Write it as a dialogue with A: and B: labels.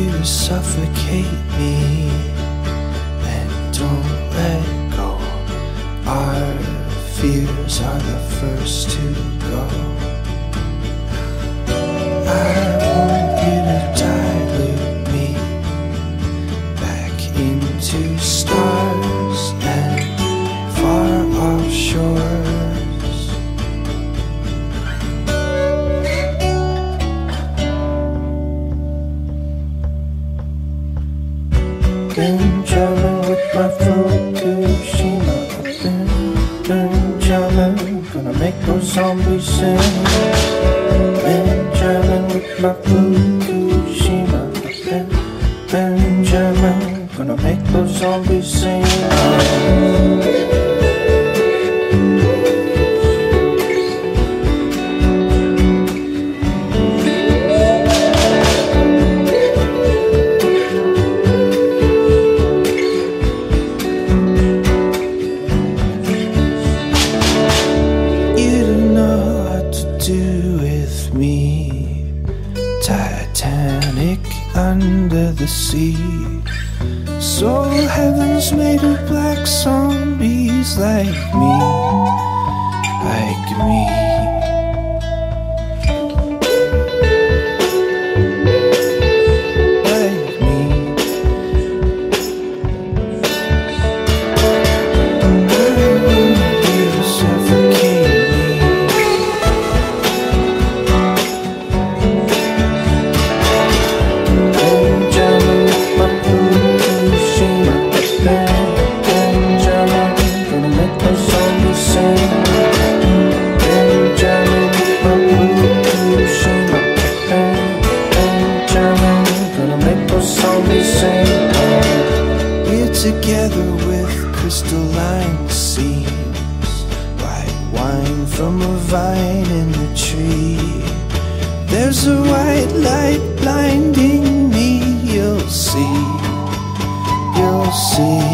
A: fears suffocate me and don't let go. Our fears are the first to go. Been jamming with my jamming, gonna make those zombies sing. Been with my gonna make those zombies sing. Under the sea. So heaven's made of black zombies like me. Like me. Together with crystalline wine from a vine in the tree. There's a white light blinding me, you'll see, you'll see.